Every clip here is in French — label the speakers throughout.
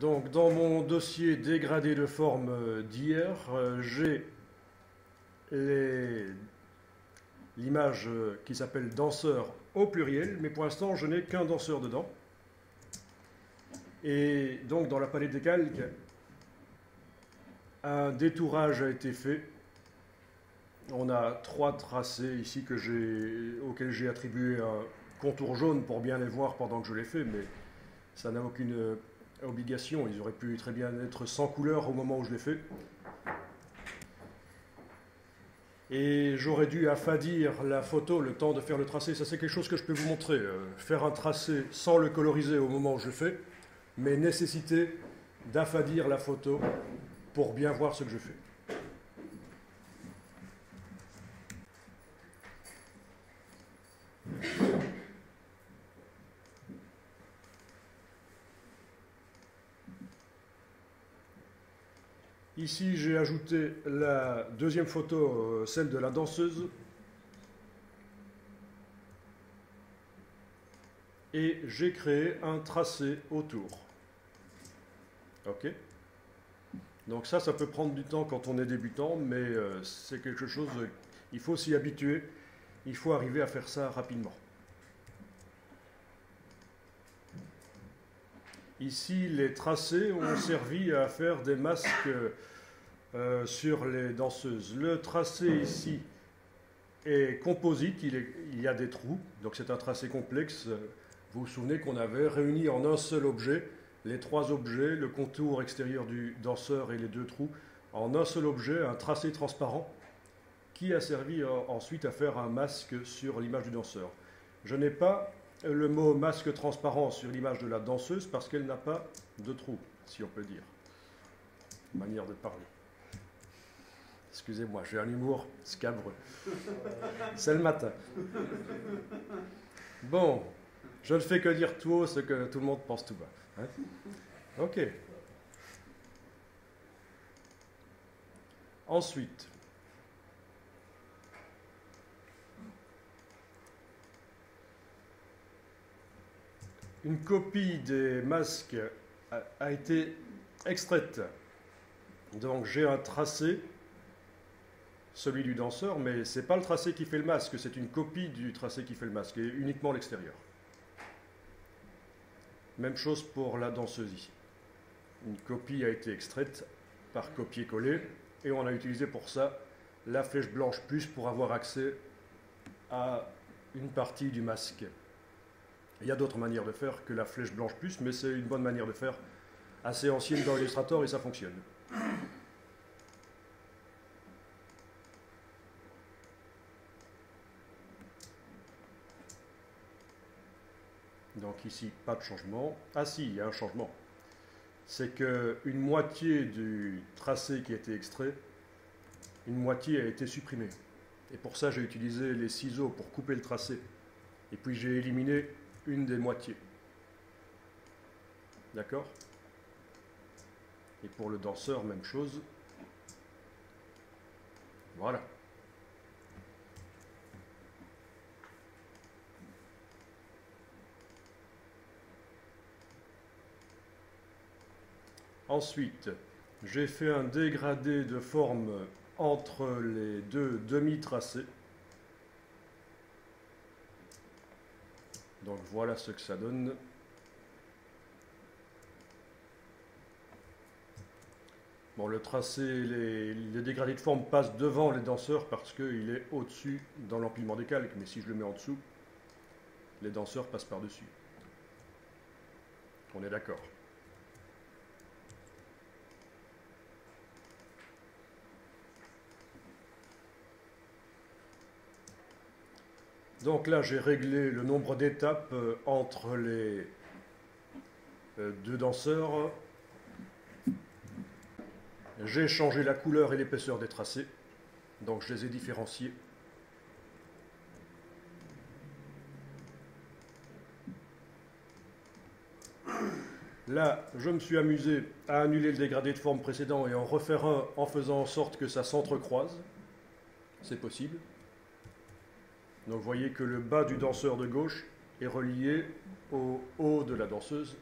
Speaker 1: Donc, dans mon dossier dégradé de forme euh, d'hier, euh, j'ai l'image euh, qui s'appelle danseur au pluriel, mais pour l'instant, je n'ai qu'un danseur dedans. Et donc, dans la palette des calques, un détourage a été fait. On a trois tracés ici auxquels j'ai attribué un contour jaune pour bien les voir pendant que je les fais, mais ça n'a aucune obligation. Ils auraient pu très bien être sans couleur au moment où je les fais. Et j'aurais dû affadir la photo le temps de faire le tracé. Ça, c'est quelque chose que je peux vous montrer. Euh, faire un tracé sans le coloriser au moment où je le fais, mais nécessiter d'affadir la photo pour bien voir ce que je fais. Ici, j'ai ajouté la deuxième photo, euh, celle de la danseuse. Et j'ai créé un tracé autour. OK Donc ça, ça peut prendre du temps quand on est débutant, mais euh, c'est quelque chose, euh, il faut s'y habituer. Il faut arriver à faire ça rapidement. Ici, les tracés ont servi à faire des masques euh, sur les danseuses. Le tracé ici est composite, il, il y a des trous, donc c'est un tracé complexe. Vous vous souvenez qu'on avait réuni en un seul objet les trois objets, le contour extérieur du danseur et les deux trous, en un seul objet, un tracé transparent qui a servi ensuite à faire un masque sur l'image du danseur. Je n'ai pas le mot masque transparent sur l'image de la danseuse parce qu'elle n'a pas de trou, si on peut dire. Manière de parler. Excusez-moi, j'ai un humour scabreux. C'est le matin. Bon, je ne fais que dire tout haut ce que tout le monde pense tout bas. hein. ok. Ensuite, une copie des masques a, été extraite. Donc j'ai un tracé, celui du danseur, mais c'est pas le tracé qui fait le masque, c'est une copie du tracé qui fait le masque, et uniquement l'extérieur. Même chose pour la danseuse. Une copie a été extraite par copier-coller, et on a utilisé pour ça la flèche blanche plus pour avoir accès à une partie du masque. Il y a d'autres manières de faire que la flèche blanche plus, mais c'est une bonne manière de faire, assez ancienne dans Illustrator et ça fonctionne. Donc ici, pas de changement. Ah si, il y a un changement. C'est que une moitié du tracé qui a été extrait, une moitié a été supprimée. Et pour ça, j'ai utilisé les ciseaux pour couper le tracé. Et puis j'ai éliminé une des moitiés. D'accord? Et pour le danseur, même chose. Voilà. Ensuite, j'ai fait un dégradé de forme entre les deux demi-tracés. Donc voilà ce que ça donne. Bon, le tracé, les, les dégradés de forme passent devant les danseurs parce qu'il est au-dessus dans l'empilement des calques. Mais si je le mets en dessous, les danseurs passent par-dessus. On est d'accord. Donc là, j'ai réglé le nombre d'étapes euh, entre les euh, deux danseurs. J'ai changé la couleur et l'épaisseur des tracés. Donc je les ai différenciés. Là, je me suis amusé à annuler le dégradé de forme précédent et en refaire un en faisant en sorte que ça s'entrecroise. C'est possible. Donc vous voyez que le bas du danseur de gauche est relié au haut de la danseuse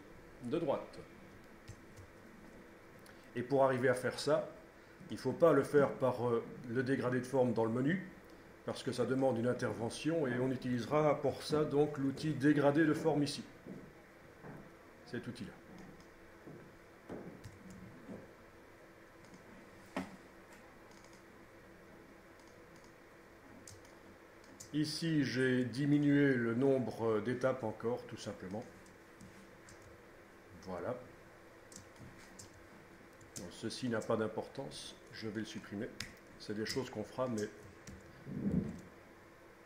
Speaker 1: de droite. Et pour arriver à faire ça, il ne faut pas le faire par euh, le dégradé de forme dans le menu, parce que ça demande une intervention et on utilisera pour ça donc l'outil dégradé de forme ici. Cet outil-là. Ici, j'ai diminué le nombre d'étapes encore, tout simplement. Voilà. ceci n'a pas d'importance, je vais le supprimer. C'est des choses qu'on fera, mais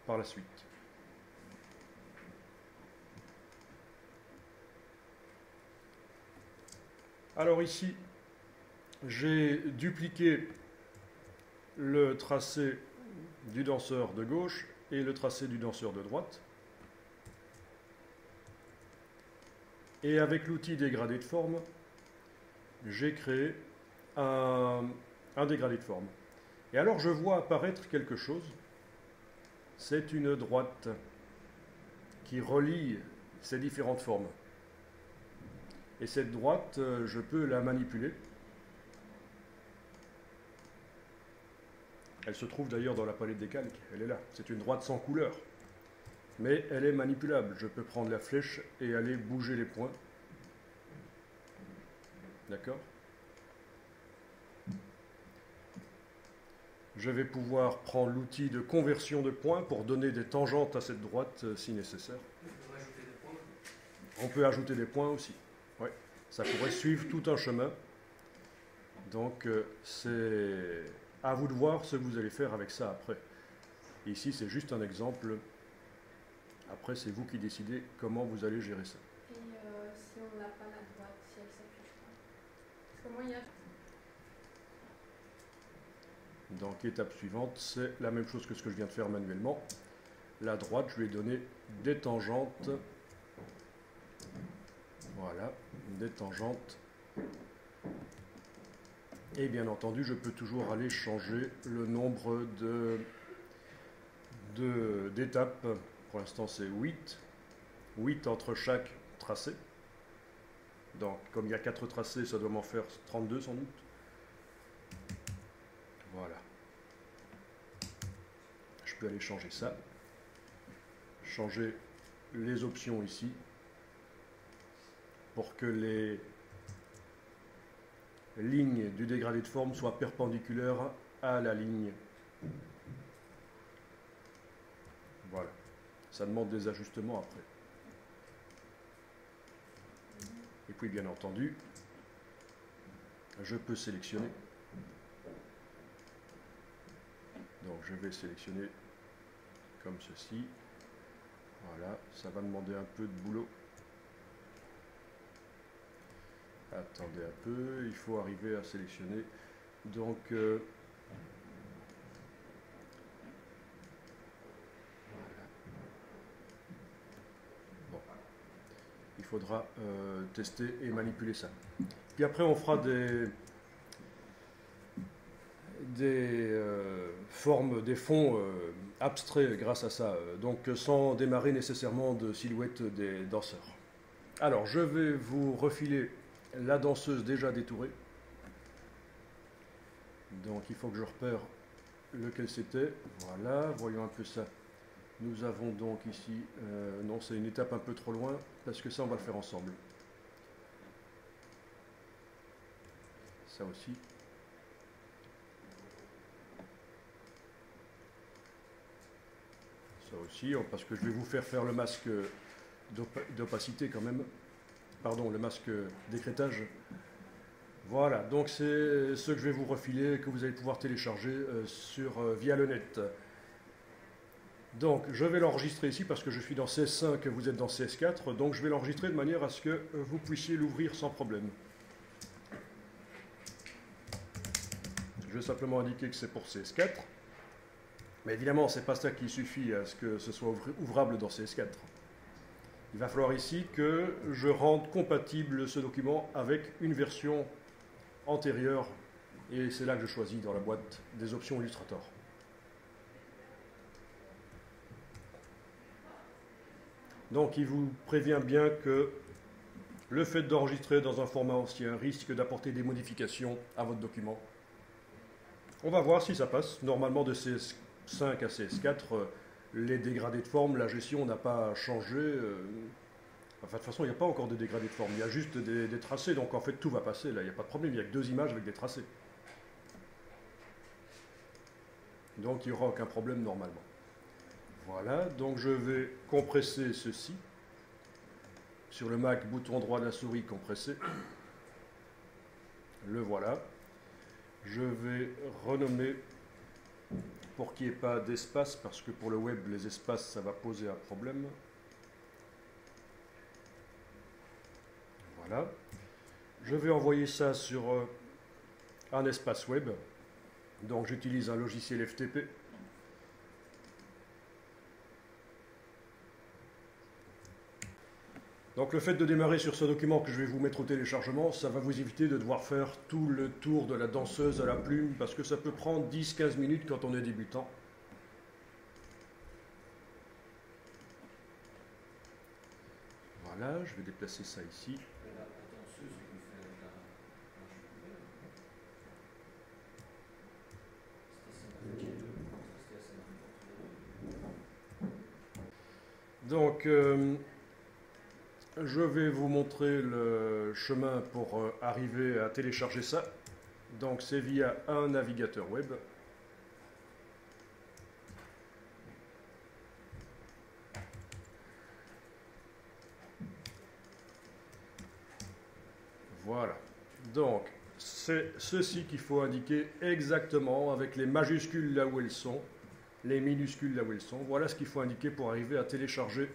Speaker 1: par la suite. Alors ici, j'ai dupliqué le tracé du danseur de gauche et le tracé du danseur de droite. Et avec l'outil dégradé de forme, j'ai créé un, dégradé de forme. Et alors je vois apparaître quelque chose. C'est une droite qui relie ces différentes formes. Et cette droite, je peux la manipuler. Elle se trouve d'ailleurs dans la palette des calques. Elle est là. C'est une droite sans couleur. Mais elle est manipulable. Je peux prendre la flèche et aller bouger les points. D'accord Je vais pouvoir prendre l'outil de conversion de points pour donner des tangentes à cette droite euh, si nécessaire. On peut ajouter des points aussi. Ouais. Ça pourrait suivre tout un chemin. Donc euh, c'est à vous de voir ce que vous allez faire avec ça après. Ici, c'est juste un exemple. Après, c'est vous qui décidez comment vous allez gérer ça.
Speaker 2: Et euh, si on n'a pas la droite, si elle s'affiche pas il y a...
Speaker 1: Donc, étape suivante, c'est la même chose que ce que je viens de faire manuellement. La droite, je lui ai donné des tangentes. Voilà, des tangentes et bien entendu, je peux toujours aller changer le nombre d'étapes. De, Pour l'instant, c'est 8. 8 entre chaque tracé. Donc, comme il y a 4 tracés, ça doit m'en faire 32 sans doute. Voilà. Je peux aller changer ça. Changer les options ici pour que les ligne du dégradé de forme soit perpendiculaire à la ligne. Voilà. Ça demande des ajustements après. Et puis bien entendu, je peux sélectionner. Donc je vais sélectionner comme ceci. Voilà, ça va demander un peu de boulot. Attendez un peu, il faut arriver à sélectionner. Donc, euh, il faudra euh, tester et manipuler ça. Puis après, on fera des, euh, formes, des fonds abstraits grâce à ça, donc sans démarrer nécessairement de silhouette des danseurs. Alors, je vais vous refiler la danseuse déjà détourée. Donc il faut que je repère lequel c'était. Voilà, voyons un peu ça. Nous avons donc ici, euh, non c'est une étape un peu trop loin, parce que ça on va le faire ensemble. Ça aussi. Ça aussi, parce que je vais vous faire faire le masque d'opacité quand même pardon, le masque d'écrétage. Voilà, donc c'est ce que je vais vous refiler, que vous allez pouvoir télécharger euh, sur, euh, via le net. Donc je vais l'enregistrer ici parce que je suis dans CS5 et vous êtes dans CS4, donc je vais l'enregistrer de manière à ce que euh, vous puissiez l'ouvrir sans problème. Je vais simplement indiquer que c'est pour CS4. Mais évidemment, ce n'est pas ça qui suffit à ce que ce soit ouvrable dans CS4. Il va falloir ici que je rende compatible ce document avec une version antérieure et c'est là que je choisis dans la boîte des options Illustrator. Donc il vous prévient bien que le fait d'enregistrer dans un format ancien risque d'apporter des modifications à votre document. On va voir si ça passe. Normalement, de CS5 à CS4, euh, les dégradés de forme, la gestion n'a pas changé. euh, Enfin, de toute façon, il n'y a pas encore de dégradés de forme. Il y a juste des, tracés. Donc, en fait, tout va passer. Là, il n'y a pas de problème. Il n'y a que deux images avec des tracés. Donc, il n'y aura aucun problème normalement. Voilà. Donc, je vais compresser ceci. Sur le Mac, bouton droit de la souris compressé. Le voilà. Je vais renommer pour qu'il n'y ait pas d'espace, parce que pour le web, les espaces, ça va poser un problème. Voilà. Je vais envoyer ça sur euh, un espace web. Donc j'utilise un logiciel FTP. Donc le fait de démarrer sur ce document que je vais vous mettre au téléchargement, ça va vous éviter de devoir faire tout le tour de la danseuse à la plume, parce que ça peut prendre 10-15 minutes quand on est débutant. Voilà, je vais déplacer ça ici. Donc, euh, je vais vous montrer le chemin pour euh, arriver à télécharger ça. Donc, c'est via un navigateur web. Voilà. Donc, c'est ceci qu'il faut indiquer exactement avec les majuscules là où elles sont, les minuscules là où elles sont. Voilà ce qu'il faut indiquer pour arriver à télécharger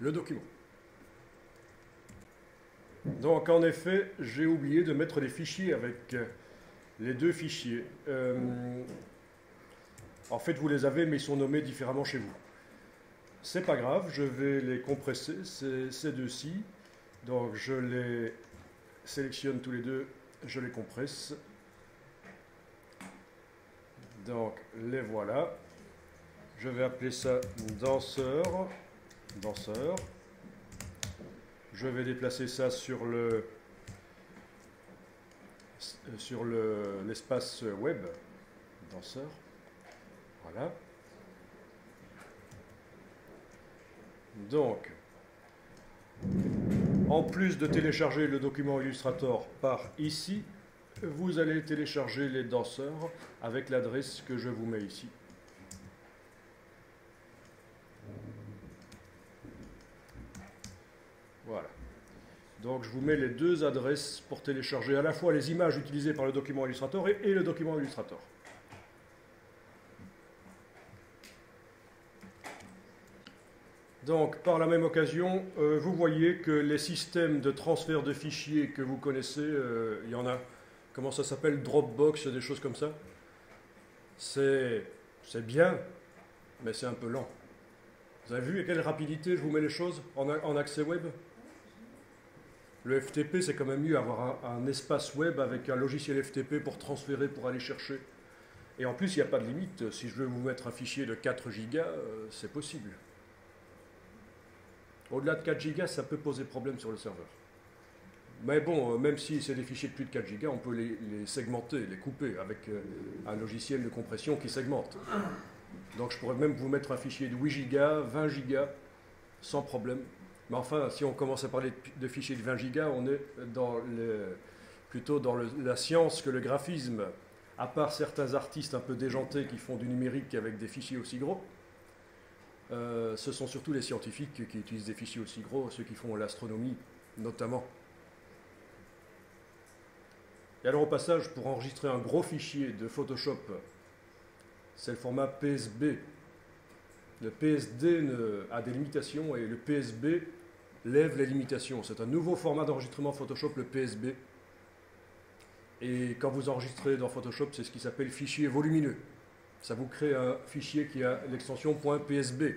Speaker 1: le document. Donc, en effet, j'ai oublié de mettre les fichiers avec euh, les deux fichiers. Euh, en fait, vous les avez, mais ils sont nommés différemment chez vous. C'est pas grave, je vais les compresser, ces, ces deux-ci. Donc, je les sélectionne tous les deux, je les compresse. Donc, les voilà. Je vais appeler ça danseur. Danseur. Je vais déplacer ça sur le sur le- l'espace web. Danseur. Voilà. Donc, en plus de télécharger le document Illustrator par ici, vous allez télécharger les danseurs avec l'adresse que je vous mets ici. Voilà. Donc je vous mets les deux adresses pour télécharger à la fois les images utilisées par le document Illustrator et, le document Illustrator. Donc, par la même occasion, euh, vous voyez que les systèmes de transfert de fichiers que vous connaissez, euh, il y en a, comment ça s'appelle, Dropbox, des choses comme ça. C'est bien, mais c'est un peu lent. Vous avez vu à quelle rapidité je vous mets les choses en accès web? Le FTP, c'est quand même mieux avoir un, espace web avec un logiciel FTP pour transférer, pour aller chercher. Et en plus, il n'y a pas de limite. Si je veux vous mettre un fichier de 4 gigas, euh, c'est possible. Au-delà de 4 gigas, ça peut poser problème sur le serveur. Mais bon, euh, même si c'est des fichiers de plus de 4 gigas, on peut les, les segmenter, les couper avec euh, un logiciel de compression qui segmente. Donc je pourrais même vous mettre un fichier de 8 gigas, 20 gigas, sans problème. Mais enfin, si on commence à parler de, fichiers de 20 gigas, on est plutôt dans la science que le graphisme. À part certains artistes un peu déjantés qui font du numérique avec des fichiers aussi gros, euh, ce sont surtout les scientifiques qui utilisent des fichiers aussi gros, ceux qui font l'astronomie notamment. Et alors au passage, pour enregistrer un gros fichier de Photoshop, c'est le format PSB. Le PSD a des limitations et le PSB lève les limitations. C'est un nouveau format d'enregistrement Photoshop, le PSB. Et quand vous enregistrez dans Photoshop, c'est ce qui s'appelle fichier volumineux. Ça vous crée un fichier qui a l'extension .psb.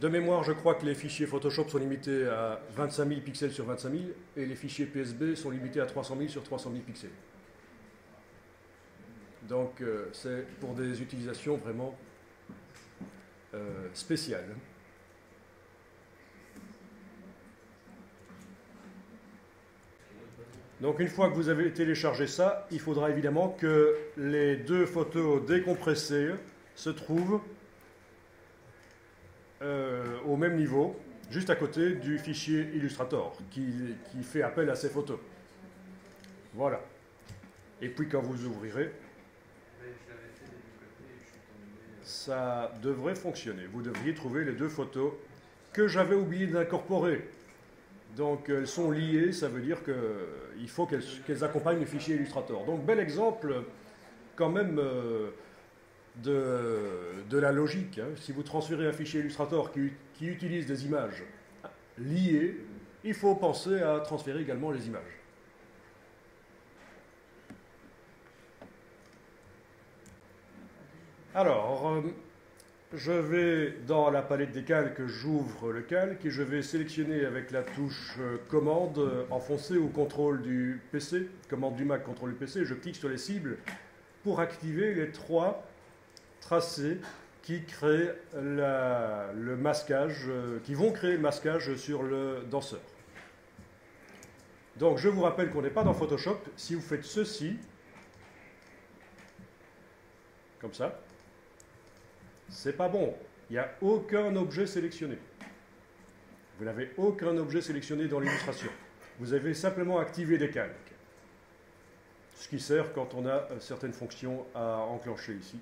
Speaker 1: De mémoire, je crois que les fichiers Photoshop sont limités à 25 000 pixels sur 25 000 et les fichiers PSB sont limités à 300 000 sur 300 000 pixels. Donc euh, c'est pour des utilisations vraiment euh, spéciales. Donc une fois que vous avez téléchargé ça, il faudra évidemment que les deux photos décompressées se trouvent euh, au même niveau, juste à côté du fichier Illustrator qui, qui fait appel à ces photos. Voilà. Et puis quand vous ouvrirez, ça devrait fonctionner. Vous devriez trouver les deux photos que j'avais oublié d'incorporer. Donc elles sont liées, ça veut dire qu'il faut qu'elles accompagnent le fichier Illustrator. Donc bel exemple quand même euh, de, la logique. Hein. Si vous transférez un fichier Illustrator qui, qui utilise des images liées, il faut penser à transférer également les images. Alors, euh, je vais dans la palette des calques, j'ouvre le calque et je vais sélectionner avec la touche euh, commande euh, enfoncée ou contrôle du PC, commande du Mac, contrôle du PC, je clique sur les cibles pour activer les trois tracés qui créent le masquage, qui vont créer le masquage sur le danseur. Donc je vous rappelle qu'on n'est pas dans Photoshop. Si vous faites ceci, comme ça, c'est pas bon. Il n'y a aucun objet sélectionné. Vous n'avez aucun objet sélectionné dans l'illustration. Vous avez simplement activé des calques. Ce qui sert quand on a euh, certaines fonctions à enclencher ici.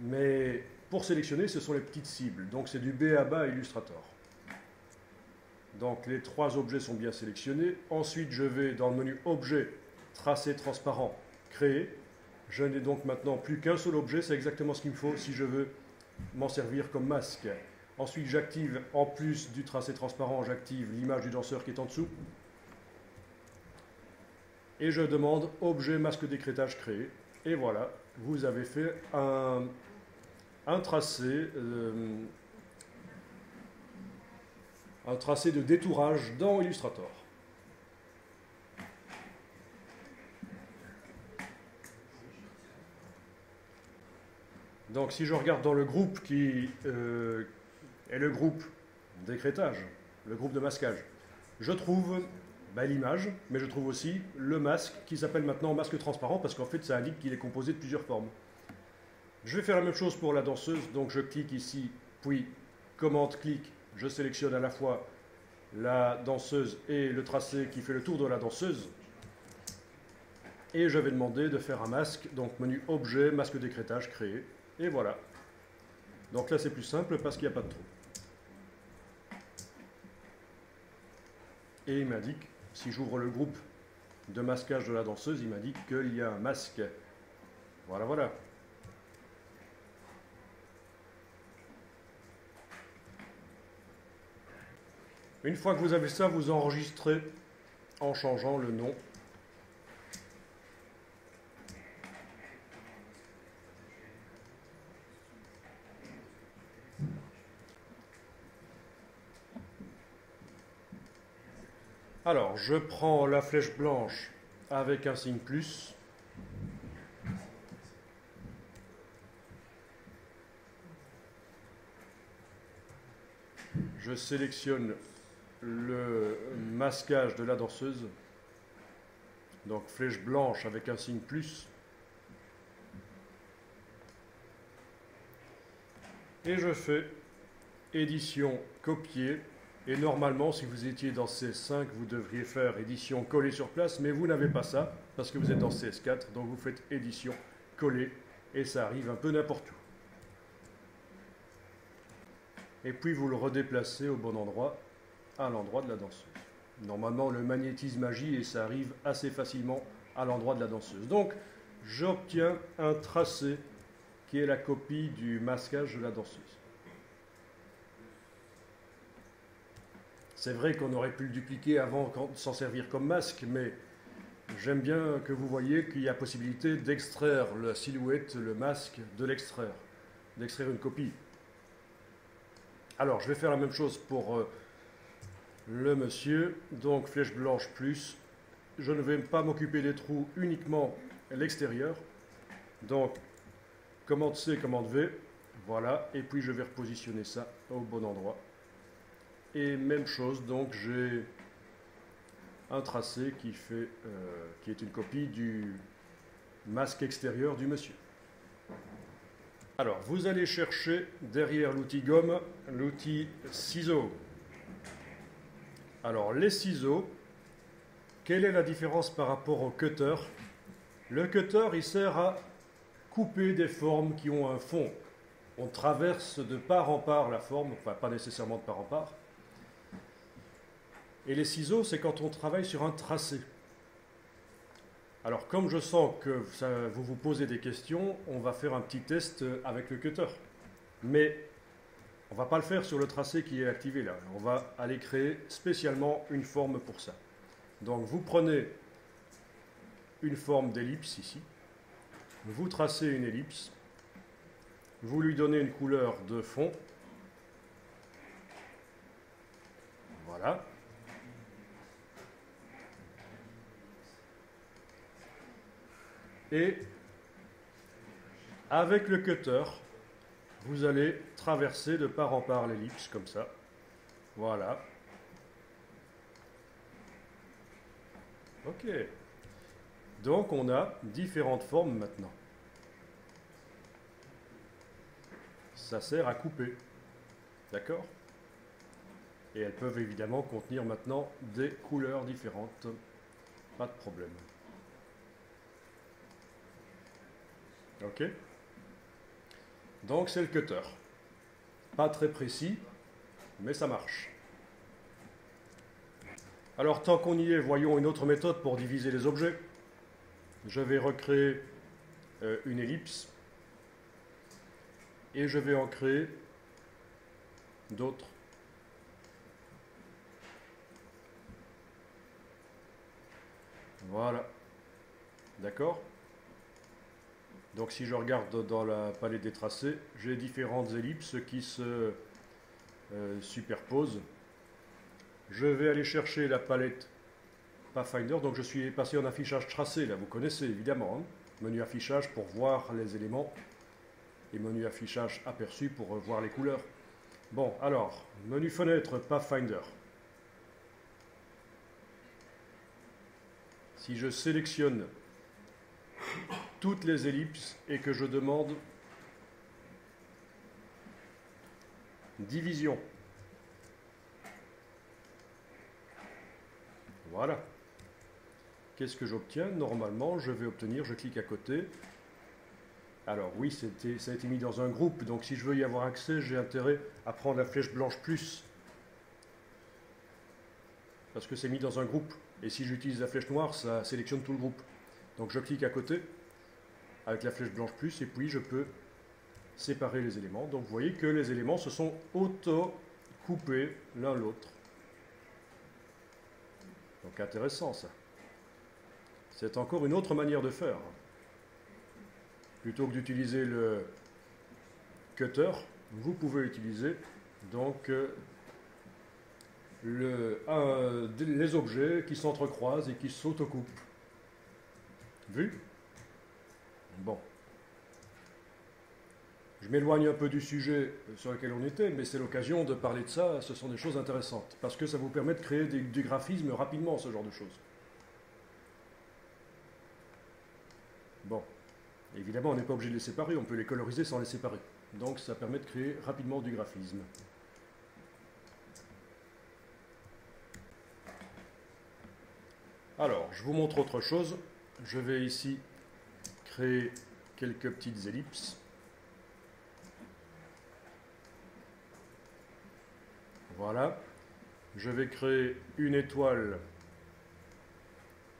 Speaker 1: Mais pour sélectionner, ce sont les petites cibles. Donc c'est du B à bas Illustrator. Donc les trois objets sont bien sélectionnés. Ensuite, je vais dans le menu Objet, Tracé transparent, Créer. Je n'ai donc maintenant plus qu'un seul objet, c'est exactement ce qu'il me faut si je veux m'en servir comme masque. Ensuite, j'active, en plus du tracé transparent, j'active l'image du danseur qui est en dessous. Et je demande objet masque d'écrétage créé. Et voilà, vous avez fait un, tracé, euh, un tracé de détourage dans Illustrator. Donc si je regarde dans le groupe qui euh, est le groupe d'écrétage, le groupe de masquage, je trouve bah, l'image, mais je trouve aussi le masque qui s'appelle maintenant masque transparent parce qu'en fait ça indique qu'il est composé de plusieurs formes. Je vais faire la même chose pour la danseuse, donc je clique ici, puis commande clic, je sélectionne à la fois la danseuse et le tracé qui fait le tour de la danseuse. Et je vais demander de faire un masque, donc menu objet, masque d'écrétage créé. Et voilà. Donc là, c'est plus simple parce qu'il n'y a pas de trou. Et il m'indique, si j'ouvre le groupe de masquage de la danseuse, il m'indique qu'il y a un masque. Voilà, voilà. Une fois que vous avez ça, vous enregistrez en changeant le nom Alors, je prends la flèche blanche avec un signe plus. Je sélectionne le masquage de la danseuse. Donc flèche blanche avec un signe plus. Et je fais édition copier et normalement, si vous étiez dans CS5, vous devriez faire édition coller sur place, mais vous n'avez pas ça, parce que vous êtes dans CS4, donc vous faites édition coller, et ça arrive un peu n'importe où. Et puis vous le redéplacez au bon endroit, à l'endroit de la danseuse. Normalement, le magnétisme agit et ça arrive assez facilement à l'endroit de la danseuse. Donc, j'obtiens un tracé qui est la copie du masquage de la danseuse. C'est vrai qu'on aurait pu le dupliquer avant s'en servir comme masque, mais j'aime bien que vous voyez qu'il y a possibilité d'extraire la silhouette, le masque, de l'extraire, d'extraire une copie. Alors, je vais faire la même chose pour euh, le monsieur. Donc, flèche blanche plus. Je ne vais pas m'occuper des trous, uniquement l'extérieur. Donc, commande C, commande V. Voilà. Et puis, je vais repositionner ça au bon endroit. Et même chose, donc j'ai un tracé qui, fait, euh, est une copie du masque extérieur du monsieur. Alors, vous allez chercher derrière l'outil gomme l'outil ciseau. Alors, les ciseaux, quelle est la différence par rapport au cutter? Le cutter, il sert à couper des formes qui ont un fond. On traverse de part en part la forme, enfin pas nécessairement de part en part. Et les ciseaux, c'est quand on travaille sur un tracé. Alors, comme je sens que vous vous posez des questions, on va faire un petit test avec le cutter. Mais on ne va pas le faire sur le tracé qui est activé là. On va aller créer spécialement une forme pour ça. Donc, vous prenez une forme d'ellipse ici. Vous tracez une ellipse. Vous lui donnez une couleur de fond. Voilà. Et avec le cutter, vous allez traverser de part en part l'ellipse comme ça. Voilà. Ok. Donc on a différentes formes maintenant. Ça sert à couper. D'accord? Et elles peuvent évidemment contenir maintenant des couleurs différentes. Pas de problème. Ok Donc c'est le cutter. Pas très précis, mais ça marche. Alors tant qu'on y est, voyons une autre méthode pour diviser les objets. Je vais recréer euh, une ellipse et je vais en créer d'autres. Voilà. D'accord? Donc si je regarde dans la palette des tracés, j'ai différentes ellipses qui se euh, superposent. Je vais aller chercher la palette Pathfinder, donc je suis passé en affichage tracé, là vous connaissez évidemment. Hein. Menu affichage pour voir les éléments et menu affichage aperçu pour voir les couleurs. Bon, alors, menu fenêtre Pathfinder. Si je sélectionne toutes les ellipses et que je demande division. Voilà. Qu'est-ce que j'obtiens? Normalement, je vais obtenir, je clique à côté. Alors oui, ça a été mis dans un groupe, donc si je veux y avoir accès, j'ai intérêt à prendre la flèche blanche plus. Parce que c'est mis dans un groupe. Et si j'utilise la flèche noire, ça sélectionne tout le groupe. Donc je clique à côté avec la flèche blanche plus, et puis je peux séparer les éléments. Donc vous voyez que les éléments se sont auto-coupés l'un l'autre. Donc intéressant ça. C'est encore une autre manière de faire. Plutôt que d'utiliser le cutter, vous pouvez utiliser donc euh, le, les objets qui s'entrecroisent et qui s'autocoupent. Vu? Bon. Je m'éloigne un peu du sujet sur lequel on était, mais c'est l'occasion de parler de ça. Ce sont des choses intéressantes, parce que ça vous permet de créer du graphisme rapidement, ce genre de choses. Bon. Évidemment, on n'est pas obligé de les séparer, on peut les coloriser sans les séparer. Donc ça permet de créer rapidement du graphisme. Alors, je vous montre autre chose. Je vais ici quelques petites ellipses. Voilà. Je vais créer une étoile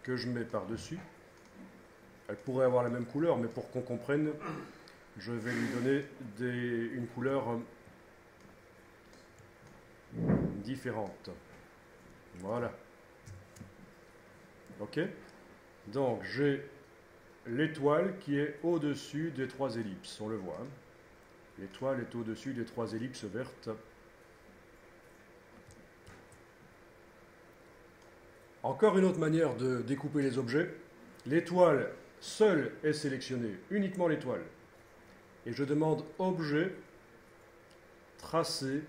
Speaker 1: que je mets par-dessus. Elle pourrait avoir la même couleur, mais pour qu'on comprenne, je vais lui donner des, une couleur différente. Voilà. OK Donc, j'ai l'étoile qui est au-dessus des trois ellipses, on le voit. L'étoile est au-dessus des trois ellipses vertes. Encore une autre manière de découper les objets. L'étoile seule est sélectionnée, uniquement l'étoile. Et je demande objet, tracer,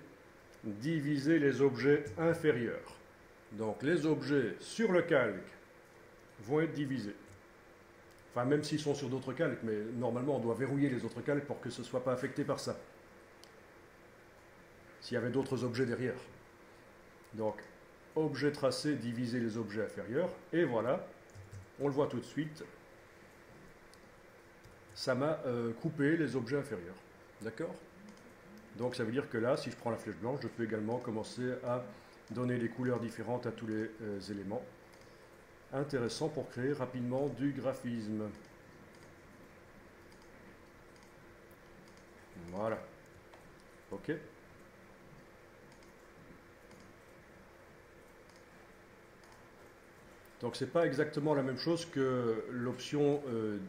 Speaker 1: diviser les objets inférieurs. Donc les objets sur le calque vont être divisés. Enfin, même s'ils sont sur d'autres calques, mais normalement on doit verrouiller les autres calques pour que ce ne soit pas affecté par ça. S'il y avait d'autres objets derrière. Donc, objet tracé, diviser les objets inférieurs, et voilà, on le voit tout de suite, ça m'a euh, coupé les objets inférieurs. D'accord? Donc ça veut dire que là, si je prends la flèche blanche, je peux également commencer à donner des couleurs différentes à tous les euh, éléments. Intéressant pour créer rapidement du graphisme. Voilà. OK Donc ce n'est pas exactement la même chose que l'option euh,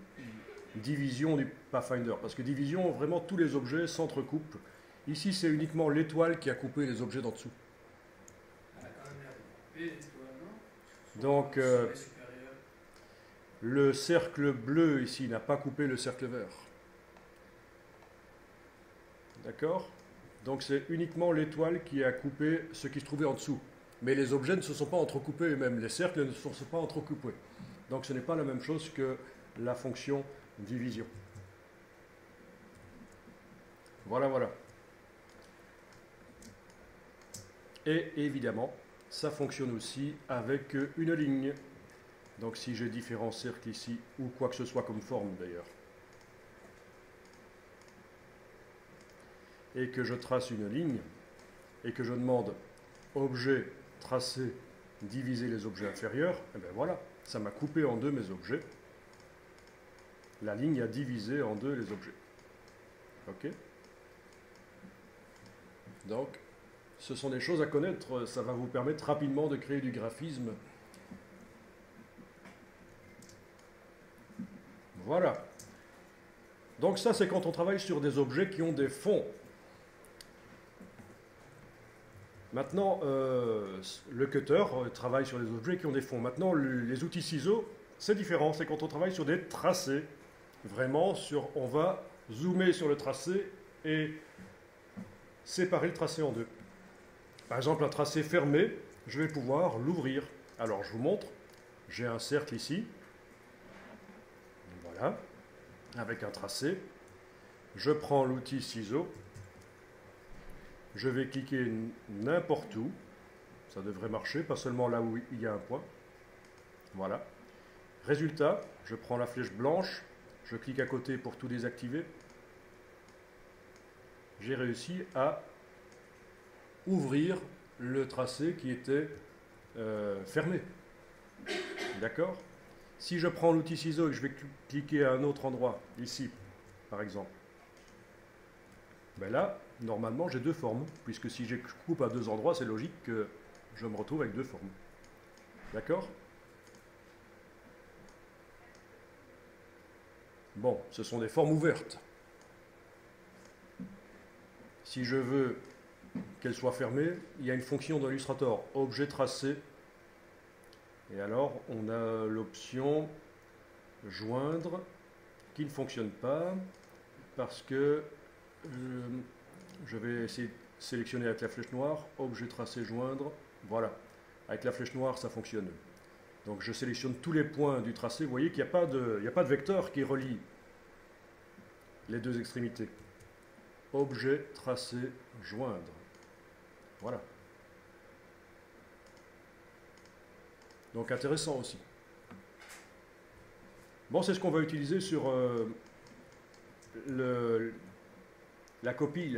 Speaker 1: division du Pathfinder, parce que division, vraiment tous les objets s'entrecoupent. Ici, c'est uniquement l'étoile qui a coupé les objets d'en dessous. Donc, euh, le cercle bleu ici n'a pas coupé le cercle vert. D'accord? Donc, c'est uniquement l'étoile qui a coupé ce qui se trouvait en dessous mais les objets ne se sont pas entrecoupés eux-mêmes, les cercles ne se sont pas entrecoupés. Donc ce n'est pas la même chose que la fonction division. Voilà, voilà. Et évidemment, ça fonctionne aussi avec une ligne. Donc si j'ai différents cercles ici, ou quoi que ce soit comme forme d'ailleurs, et que je trace une ligne, et que je demande objet tracer, diviser les objets inférieurs, et eh bien voilà, ça m'a coupé en deux mes objets. La ligne a divisé en deux les objets. OK? Donc, ce sont des choses à connaître, ça va vous permettre rapidement de créer du graphisme. Voilà. Donc ça, c'est quand on travaille sur des objets qui ont des fonds. Maintenant, euh, le cutter euh, travaille sur les objets qui ont des fonds. Maintenant, les outils ciseaux, c'est différent. C'est quand on travaille sur des tracés. Vraiment, on va zoomer sur le tracé et séparer le tracé en deux. Par exemple, un tracé fermé, je vais pouvoir l'ouvrir. Alors, je vous montre. J'ai un cercle ici. Voilà. Avec un tracé. Je prends l'outil ciseau je vais cliquer n'importe où. Ça devrait marcher, pas seulement là où il y a un point. Voilà. Résultat, je prends la flèche blanche, je clique à côté pour tout désactiver. J'ai réussi à ouvrir le tracé qui était euh, fermé. D'accord? Si je prends l'outil ciseau et que je vais cliquer à un autre endroit, ici par exemple, ben là, normalement, j'ai deux formes, puisque si je coupe à deux endroits, c'est logique que je me retrouve avec deux formes. D'accord? Bon, ce sont des formes ouvertes. Si je veux qu'elles soient fermées, il y a une fonction dans Illustrator, objet tracé. Et alors, on a l'option joindre qui ne fonctionne pas parce que euh, je vais essayer de sélectionner avec la flèche noire, objet tracé, joindre, voilà. Avec la flèche noire, ça fonctionne. Donc je sélectionne tous les points du tracé. Vous voyez qu'il n'y a pas de vecteur qui relie les deux extrémités. Objet tracé, joindre. Voilà. Donc intéressant aussi. Bon, c'est ce qu'on va utiliser sur euh, la copie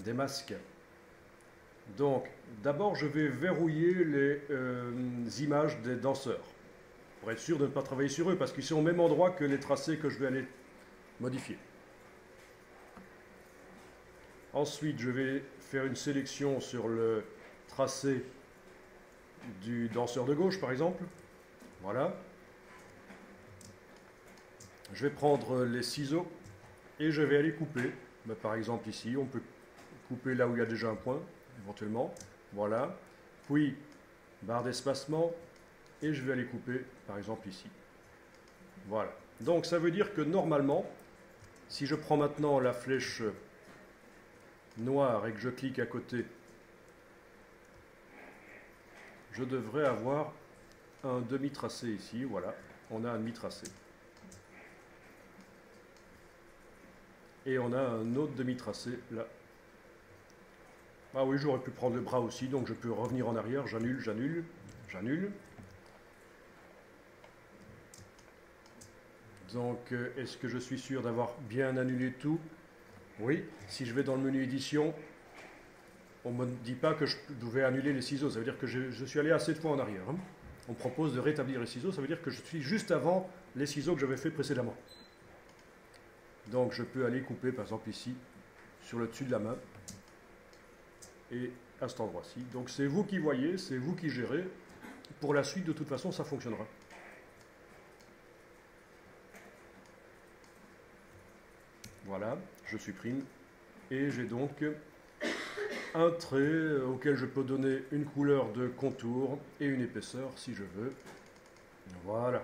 Speaker 1: des masques. Donc, d'abord, je vais verrouiller les euh, images des danseurs, pour être sûr de ne pas travailler sur eux, parce qu'ils sont au même endroit que les tracés que je vais aller modifier. Ensuite, je vais faire une sélection sur le tracé du danseur de gauche, par exemple. Voilà. Je vais prendre les ciseaux et je vais aller couper. Ben, par exemple ici, on peut couper là où il y a déjà un point, éventuellement. Voilà. Puis, barre d'espacement, et je vais aller couper, par exemple ici. Voilà. Donc ça veut dire que normalement, si je prends maintenant la flèche noire et que je clique à côté je devrais avoir un demi-tracé ici. Voilà, on a un demi-tracé. Et on a un autre demi-tracé là. Ah oui, j'aurais pu prendre le bras aussi, donc je peux revenir en arrière. J'annule, j'annule, j'annule. Donc, euh, est-ce que je suis sûr d'avoir bien annulé tout? Oui. Si je vais dans le menu édition, on ne me dit pas que je devais annuler les ciseaux. Ça veut dire que je, suis allé assez de fois en arrière. Hein. On propose de rétablir les ciseaux. Ça veut dire que je suis juste avant les ciseaux que j'avais fait précédemment. Donc, je peux aller couper, par exemple, ici, sur le dessus de la main. Et à cet endroit-ci. Donc, c'est vous qui voyez, c'est vous qui gérez. Pour la suite, de toute façon, ça fonctionnera. Voilà, je supprime. Et j'ai donc un trait auquel je peux donner une couleur de contour et une épaisseur si je veux. Voilà.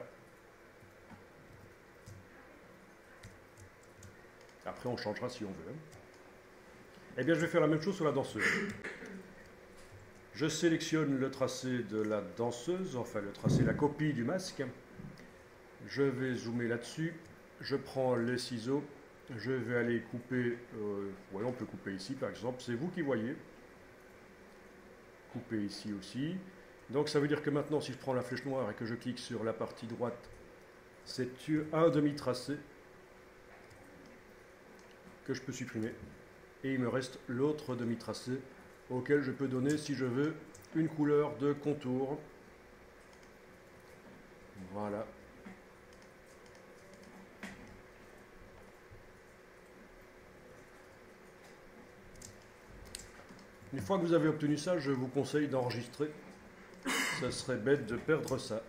Speaker 1: Après, on changera si on veut. Eh bien, je vais faire la même chose sur la danseuse. Je sélectionne le tracé de la danseuse, enfin le tracé, la copie du masque. Je vais zoomer là-dessus. Je prends les ciseaux je vais aller couper, euh, on peut couper ici par exemple, c'est vous qui voyez. Couper ici aussi. Donc ça veut dire que maintenant, si je prends la flèche noire et que je clique sur la partie droite, c'est un demi-tracé que je peux supprimer. Et il me reste l'autre demi-tracé auquel je peux donner, si je veux, une couleur de contour. Voilà. Une fois que vous avez obtenu ça, je vous conseille d'enregistrer. Ça serait bête de perdre ça.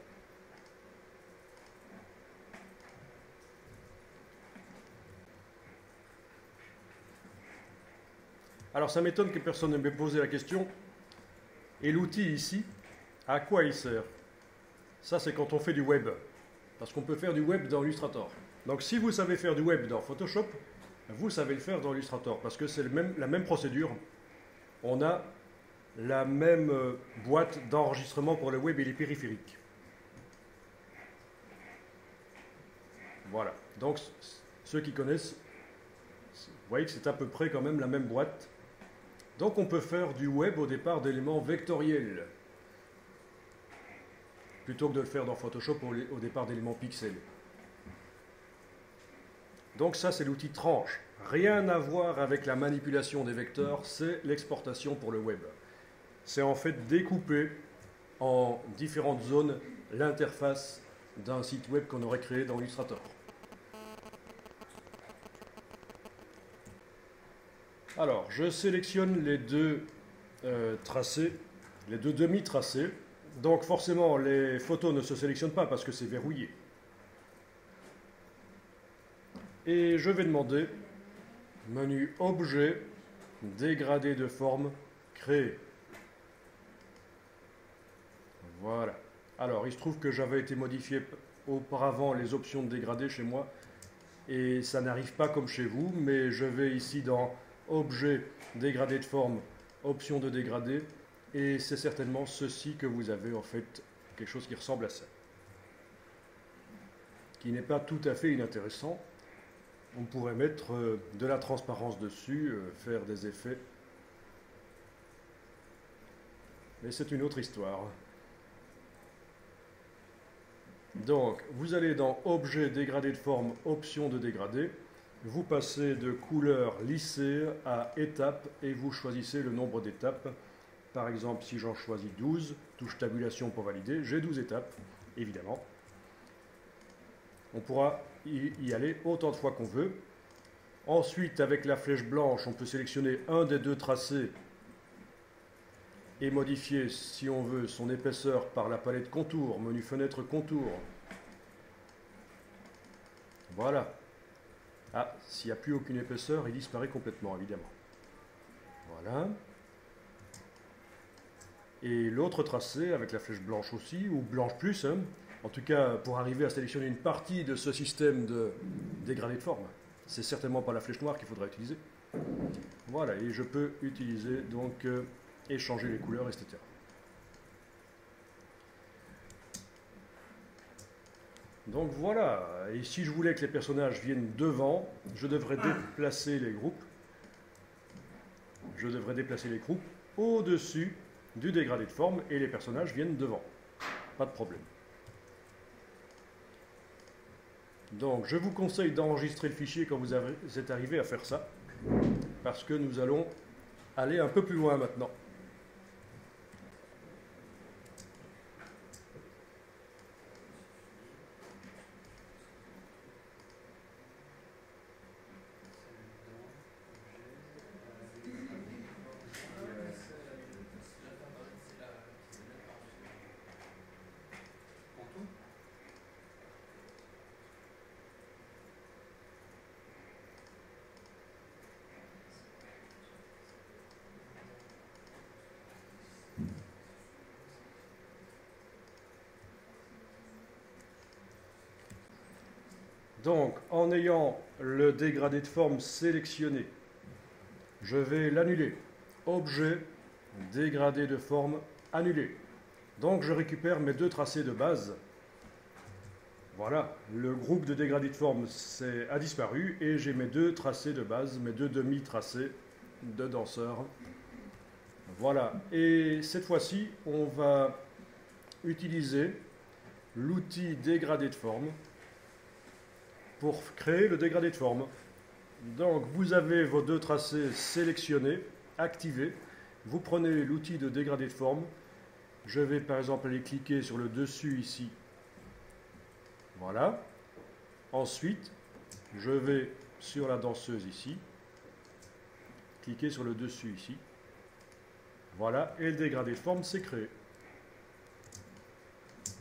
Speaker 1: Alors ça m'étonne que personne ne m'ait posé la question. Et l'outil ici, à quoi il sert? Ça c'est quand on fait du web. Parce qu'on peut faire du web dans Illustrator. Donc si vous savez faire du web dans Photoshop, vous savez le faire dans Illustrator. Parce que c'est la même procédure on a la même euh, boîte d'enregistrement pour le web et les périphériques. Voilà. Donc, ceux qui connaissent, vous voyez que c'est à peu près quand même la même boîte. Donc, on peut faire du web au départ d'éléments vectoriels, plutôt que de le faire dans Photoshop au départ d'éléments pixels. Donc, ça, c'est l'outil tranche. Rien à voir avec la manipulation des vecteurs, c'est l'exportation pour le web. C'est en fait découper en différentes zones l'interface d'un site web qu'on aurait créé dans Illustrator. Alors, je sélectionne les deux euh, tracés, les deux demi-tracés. Donc forcément, les photos ne se sélectionnent pas parce que c'est verrouillé. Et je vais demander Menu Objet, dégradé de forme, créer. Voilà. Alors, il se trouve que j'avais été modifié auparavant les options de dégradé chez moi et ça n'arrive pas comme chez vous, mais je vais ici dans Objet, dégradé de forme, option de dégradé et c'est certainement ceci que vous avez en fait, quelque chose qui ressemble à ça. Qui n'est pas tout à fait inintéressant on pourrait mettre euh, de la transparence dessus, euh, faire des effets. Mais c'est une autre histoire. Donc, vous allez dans Objet, dégradé de forme, option de dégradé. Vous passez de couleur lissée à étape et vous choisissez le nombre d'étapes. Par exemple, si j'en choisis 12, touche tabulation pour valider, j'ai 12 étapes, évidemment. On pourra y aller autant de fois qu'on veut. Ensuite, avec la flèche blanche, on peut sélectionner un des deux tracés et modifier, si on veut, son épaisseur par la palette contour, menu fenêtre contour. Voilà. Ah, s'il n'y a plus aucune épaisseur, il disparaît complètement, évidemment. Voilà. Et l'autre tracé, avec la flèche blanche aussi, ou blanche plus, hein, en tout cas pour arriver à sélectionner une partie de ce système de dégradé de forme. C'est certainement pas la flèche noire qu'il faudra utiliser. Voilà, et je peux utiliser donc euh, échanger les couleurs, etc. Donc voilà, et si je voulais que les personnages viennent devant, je devrais déplacer les groupes. Je devrais déplacer les groupes au-dessus du dégradé de forme et les personnages viennent devant. Pas de problème. Donc je vous conseille d'enregistrer le fichier quand vous êtes arrivé à faire ça, parce que nous allons aller un peu plus loin maintenant. Donc, en ayant le dégradé de forme sélectionné, je vais l'annuler. Objet, dégradé de forme, annulé. Donc, je récupère mes deux tracés de base. Voilà, le groupe de dégradé de forme a disparu et j'ai mes deux tracés de base, mes deux demi-tracés de danseurs. Voilà, et cette fois-ci, on va utiliser l'outil dégradé de forme pour créer le dégradé de forme. Donc vous avez vos deux tracés sélectionnés, activés. Vous prenez l'outil de dégradé de forme. Je vais par exemple aller cliquer sur le dessus ici. Voilà. Ensuite, je vais sur la danseuse ici. Cliquer sur le dessus ici. Voilà, et le dégradé de forme s'est créé.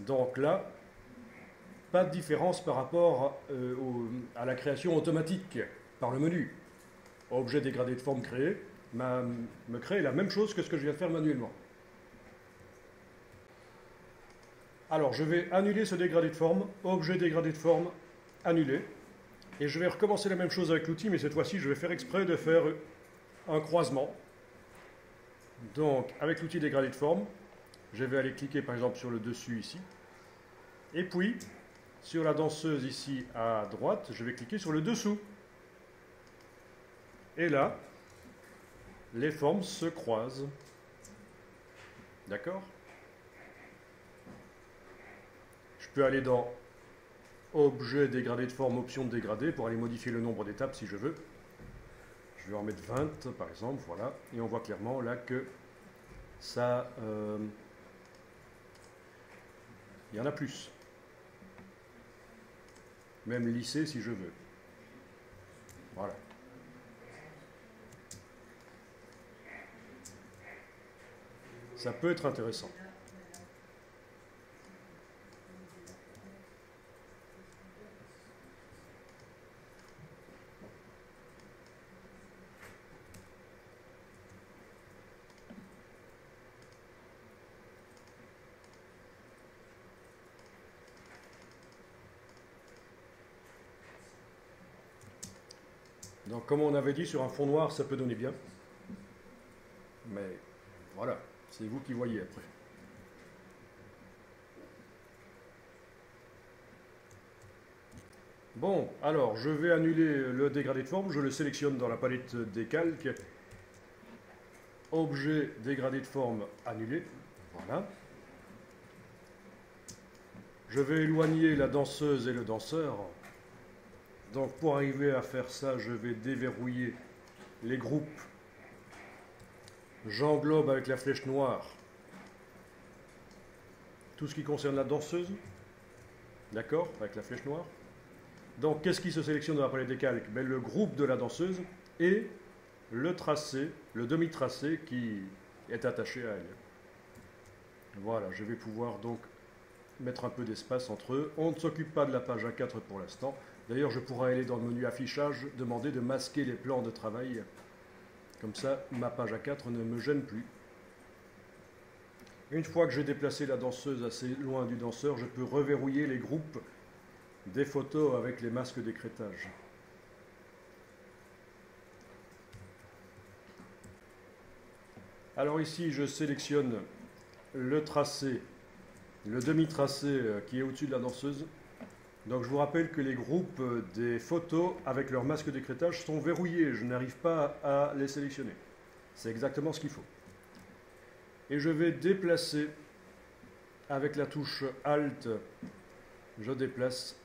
Speaker 1: Donc là, de différence par rapport euh, à la création automatique par le menu. Objet dégradé de forme créé me crée la même chose que ce que je viens de faire manuellement. Alors je vais annuler ce dégradé de forme, objet dégradé de forme, annulé. Et je vais recommencer la même chose avec l'outil, mais cette fois-ci je vais faire exprès de faire un croisement. Donc avec l'outil dégradé de forme, je vais aller cliquer par exemple sur le dessus ici. Et puis sur la danseuse ici à droite, je vais cliquer sur le dessous. Et là, les formes se croisent. D'accord? Je peux aller dans Objet dégradé de forme, option de dégradé pour aller modifier le nombre d'étapes si je veux. Je vais en mettre 20 par exemple, voilà. Et on voit clairement là que ça... Euh, il y en a plus même lycée si je veux. Voilà. Ça peut être intéressant. Donc, comme on avait dit, sur un fond noir, ça peut donner bien. Mais voilà, c'est vous qui voyez après. Bon, alors je vais annuler le dégradé de forme, je le sélectionne dans la palette des calques. Objet dégradé de forme annulé. Voilà. Je vais éloigner la danseuse et le danseur donc pour arriver à faire ça, je vais déverrouiller les groupes. J'englobe avec la flèche noire tout ce qui concerne la danseuse. D'accord Avec la flèche noire. Donc qu'est-ce qui se sélectionne dans la palette des calques? Ben, Le groupe de la danseuse et le tracé, le demi-tracé qui est attaché à elle. Voilà, je vais pouvoir donc mettre un peu d'espace entre eux. On ne s'occupe pas de la page A4 pour l'instant. D'ailleurs, je pourrais aller dans le menu affichage, demander de masquer les plans de travail. Comme ça, ma page A4 ne me gêne plus. Une fois que j'ai déplacé la danseuse assez loin du danseur, je peux reverrouiller les groupes des photos avec les masques d'écrétage. Alors ici, je sélectionne le tracé, le demi-tracé euh, qui est au-dessus de la danseuse. Donc je vous rappelle que les groupes des photos avec leur masque d'écrétage sont verrouillés. Je n'arrive pas à les sélectionner. C'est exactement ce qu'il faut. Et je vais déplacer avec la touche Alt. Je déplace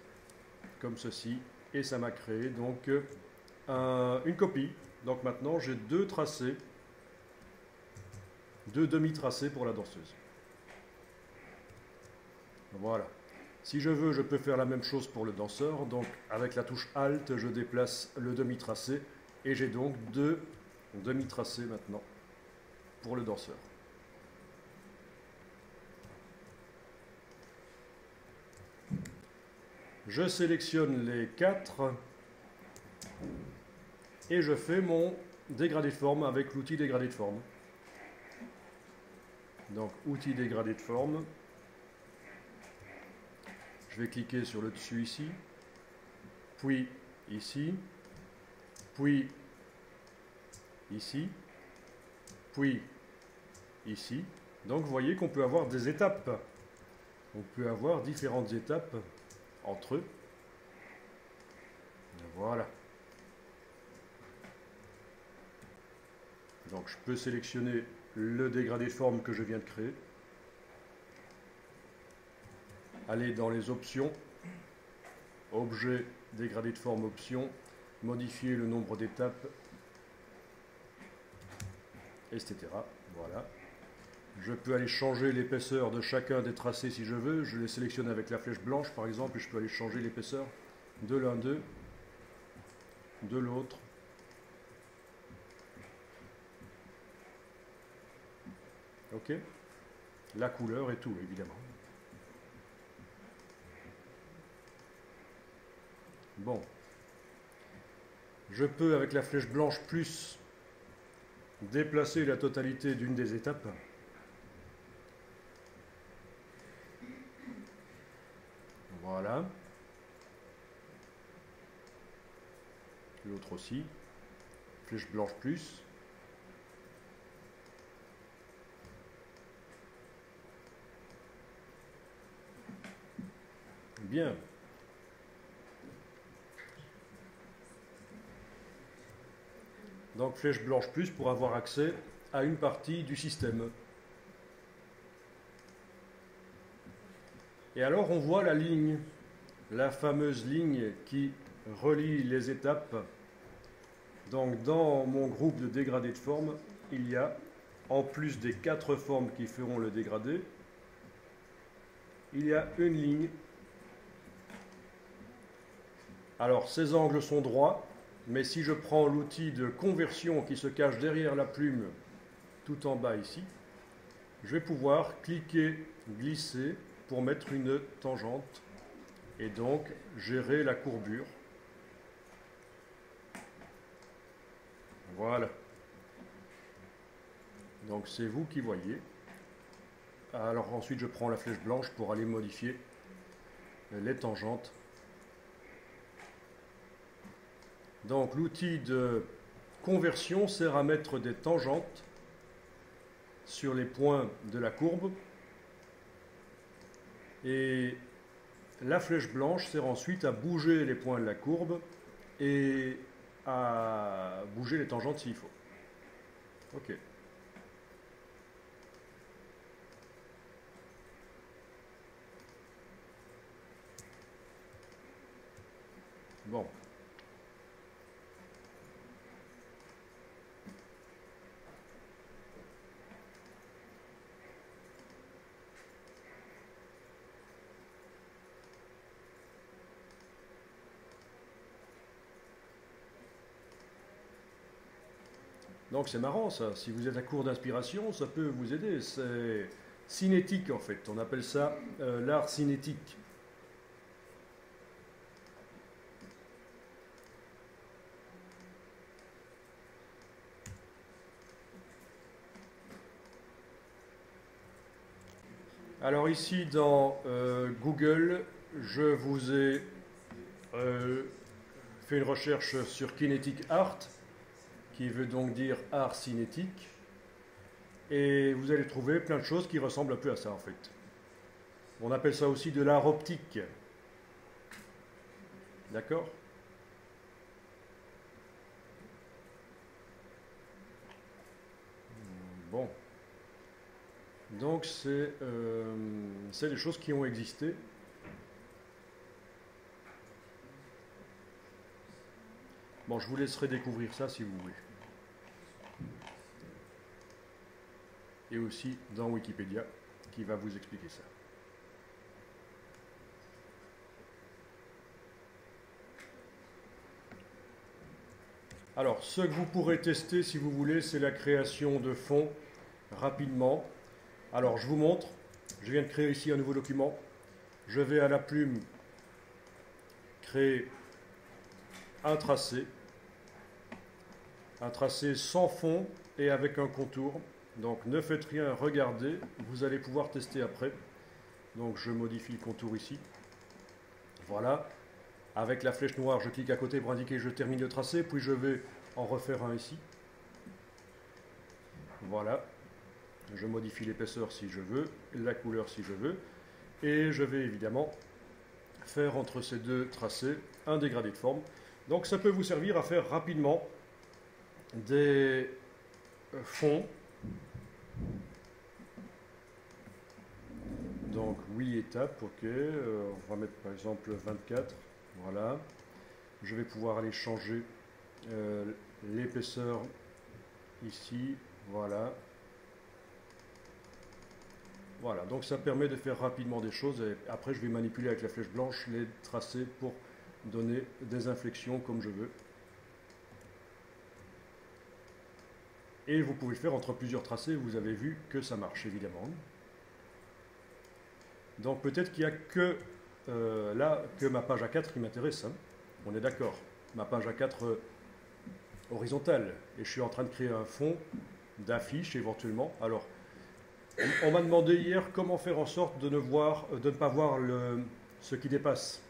Speaker 1: comme ceci et ça m'a créé donc une copie. Donc maintenant j'ai deux tracés, deux demi-tracés pour la danseuse. Voilà. Si je veux, je peux faire la même chose pour le danseur. Donc avec la touche Alt, je déplace le demi-tracé et j'ai donc deux demi-tracés maintenant pour le danseur. Je sélectionne les quatre et je fais mon dégradé de forme avec l'outil dégradé de forme. Donc outil dégradé de forme, vais cliquer sur le dessus ici, puis ici, puis ici, puis ici. Donc vous voyez qu'on peut avoir des étapes. On peut avoir différentes étapes entre eux. Voilà. Donc je peux sélectionner le dégradé forme que je viens de créer aller dans les options, objet, dégradé de forme option, modifier le nombre d'étapes, etc. Voilà. Je peux aller changer l'épaisseur de chacun des tracés si je veux. Je les sélectionne avec la flèche blanche par exemple et je peux aller changer l'épaisseur de l'un d'eux, de l'autre. Ok? La couleur et tout évidemment. Bon. Je peux, avec la flèche blanche plus, déplacer la totalité d'une des étapes. Voilà. L'autre aussi. Flèche blanche plus. Bien. Donc flèche blanche plus pour avoir accès à une partie du système. Et alors on voit la ligne, la fameuse ligne qui relie les étapes. Donc dans mon groupe de dégradé de forme, il y a, en plus des quatre formes qui feront le dégradé, il y a une ligne. Alors ces angles sont droits, mais si je prends l'outil de conversion qui se cache derrière la plume tout en bas ici, je vais pouvoir cliquer, glisser pour mettre une tangente et donc gérer la courbure. Voilà. Donc c'est vous qui voyez. Alors ensuite je prends la flèche blanche pour aller modifier les tangentes Donc l'outil de conversion sert à mettre des tangentes sur les points de la courbe et la flèche blanche sert ensuite à bouger les points de la courbe et à bouger les tangentes s'il faut. Ok. Bon. Donc c'est marrant ça, si vous êtes à court d'inspiration, ça peut vous aider. C'est cinétique en fait, on appelle ça euh, l'art cinétique. Alors ici dans euh, Google, je vous ai euh, fait une recherche sur Kinetic Art qui veut donc dire art cinétique. Et vous allez trouver plein de choses qui ressemblent un peu à ça en fait. On appelle ça aussi de l'art optique. D'accord? Bon. Donc c'est euh, des choses qui ont existé. Bon, je vous laisserai découvrir ça si vous voulez. Et aussi dans Wikipédia qui va vous expliquer ça. Alors, ce que vous pourrez tester si vous voulez, c'est la création de fonds rapidement. Alors, je vous montre. Je viens de créer ici un nouveau document. Je vais à la plume créer un tracé. Un tracé sans fond et avec un contour. Donc, ne faites rien, regardez. Vous allez pouvoir tester après. Donc, je modifie le contour ici. Voilà. Avec la flèche noire, je clique à côté pour indiquer que je termine le tracé, puis je vais en refaire un ici. Voilà. Je modifie l'épaisseur si je veux, la couleur si je veux, et je vais évidemment faire entre ces deux tracés un dégradé de forme. Donc ça peut vous servir à faire rapidement des fonds. Donc 8 étapes, ok. On va mettre par exemple 24. Voilà. Je vais pouvoir aller changer euh, l'épaisseur ici. Voilà. Voilà, donc ça permet de faire rapidement des choses. Et après, je vais manipuler avec la flèche blanche les tracés pour donner des inflexions comme je veux. Et vous pouvez le faire entre plusieurs tracés. Vous avez vu que ça marche, évidemment. Donc peut-être qu'il n'y a que euh, là que ma page A4 qui m'intéresse. Hein. On est d'accord. Ma page A4 euh, horizontale. Et je suis en train de créer un fond d'affiche éventuellement. Alors, on m'a demandé hier comment faire en sorte de ne, voir, de ne pas voir ce qui dépasse.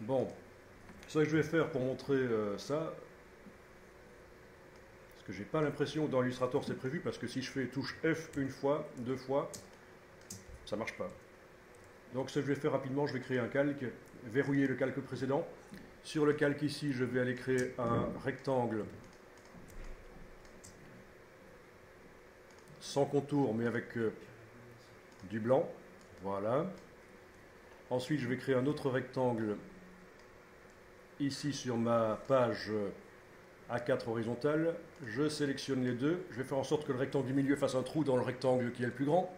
Speaker 1: Bon, ce que je vais faire pour montrer euh, ça, parce que j'ai pas l'impression dans Illustrator c'est prévu, parce que si je fais touche F une fois, deux fois, ça marche pas. Donc ce que je vais faire rapidement, je vais créer un calque, verrouiller le calque précédent. Sur le calque ici, je vais aller créer un rectangle sans contour, mais avec euh, du blanc. Voilà. Ensuite, je vais créer un autre rectangle ici sur ma page euh, A4 horizontale. Je sélectionne les deux. Je vais faire en sorte que le rectangle du milieu fasse un trou dans le rectangle qui est le plus grand.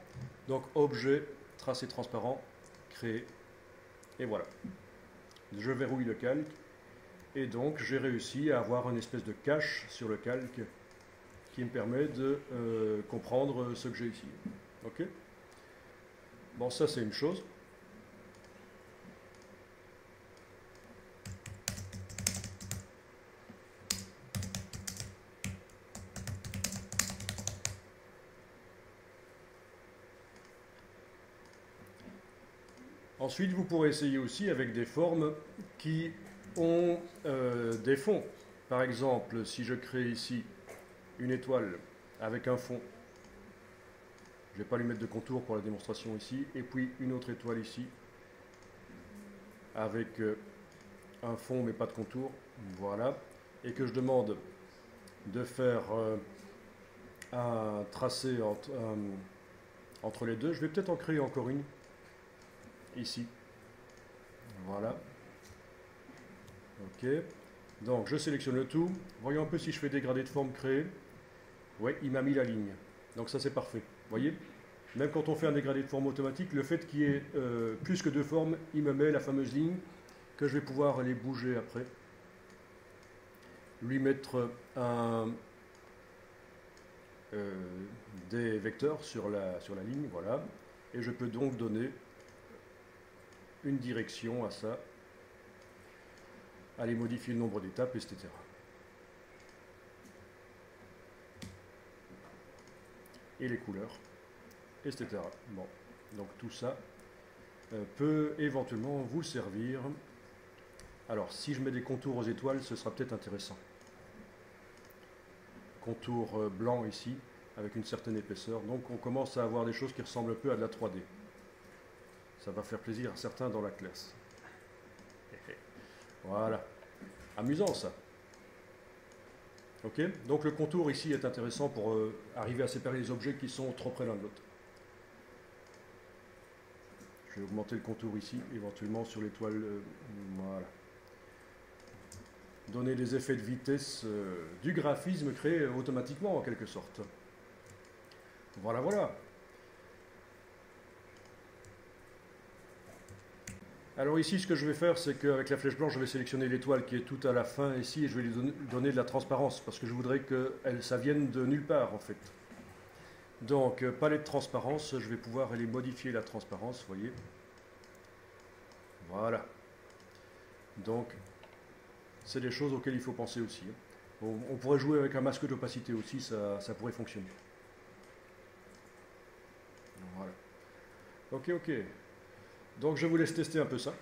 Speaker 1: Donc, objet, tracé transparent, créer. Et voilà. Je verrouille le calque. Et donc, j'ai réussi à avoir une espèce de cache sur le calque qui me permet de euh, comprendre ce que j'ai ici. Ok? Bon, ça c'est une chose. Ensuite, vous pourrez essayer aussi avec des formes qui ont euh, des fonds. Par exemple, si je crée ici une étoile avec un fond. Je ne vais pas lui mettre de contour pour la démonstration ici. Et puis une autre étoile ici avec euh, un fond mais pas de contour. Voilà. Et que je demande de faire euh, un tracé entre, entre les deux. Je vais peut-être en créer encore une ici. Voilà. Ok. Donc je sélectionne le tout. Voyons un peu si je fais dégrader de forme créer. Oui, il m'a mis la ligne. Donc ça c'est parfait. Vous voyez? Même quand on fait un dégradé de forme automatique, le fait qu'il y ait euh, plus que deux formes, il me met la fameuse ligne que je vais pouvoir aller bouger après. Lui mettre un, euh, des vecteurs sur la, sur la ligne, voilà. Et je peux donc donner une direction à ça, aller modifier le nombre d'étapes, etc. et les couleurs, etc. Bon, donc tout ça euh, peut éventuellement vous servir. Alors, si je mets des contours aux étoiles, ce sera peut-être intéressant. Contour euh, blanc ici, avec une certaine épaisseur. Donc, on commence à avoir des choses qui ressemblent un peu à de la 3D. Ça va faire plaisir à certains dans la classe. Voilà. Amusant ça. Ok Donc le contour ici est intéressant pour euh, arriver à séparer les objets qui sont trop près l'un de l'autre. Je vais augmenter le contour ici, éventuellement sur l'étoile. Euh, voilà. Donner les effets de vitesse euh, du graphisme créé automatiquement en quelque sorte. Voilà, voilà. Alors ici, ce que je vais faire, c'est qu'avec la flèche blanche, je vais sélectionner l'étoile qui est tout à la fin ici et je vais lui donner de la transparence parce que je voudrais que ça vienne de nulle part en fait. Donc, euh, palette de transparence, je vais pouvoir aller modifier la transparence, vous voyez. Voilà. Donc, c'est des choses auxquelles il faut penser aussi. Hein. On, pourrait jouer avec un masque d'opacité aussi, ça, ça pourrait fonctionner. Voilà. Ok, ok. Donc je vous laisse tester un peu ça.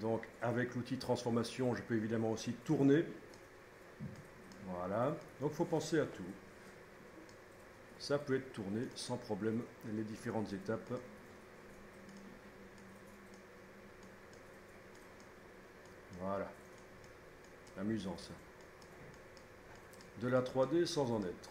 Speaker 1: Donc avec l'outil transformation, je peux évidemment aussi tourner. Voilà. Donc il faut penser à tout. Ça peut être tourné sans problème, les différentes étapes. Voilà. Amusant ça. De la 3D sans en être.